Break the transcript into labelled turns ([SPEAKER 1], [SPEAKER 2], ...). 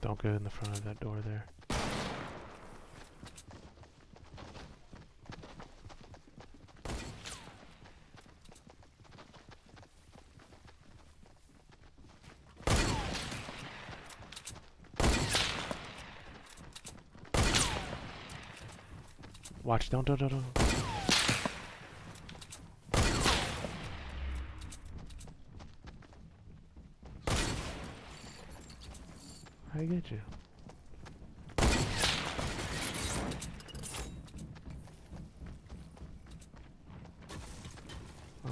[SPEAKER 1] Don't go in the front of that door there. Watch, don't, don't, don't, don't. I get you. Oh,